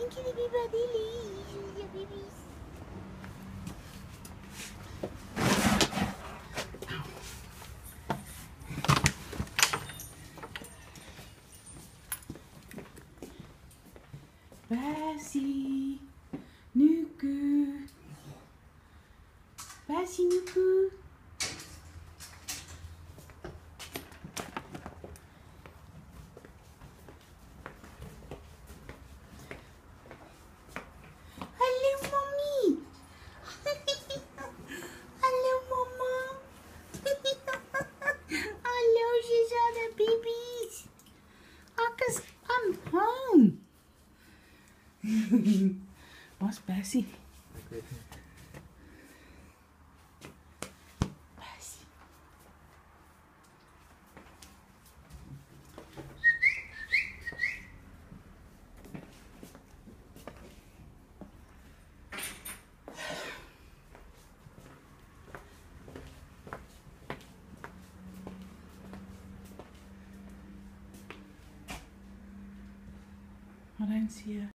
Thank you, everybody. Your babies. Basi, Nuku. Basi, Nuku. Waar's Bessie? Bessie. Wat dink jy?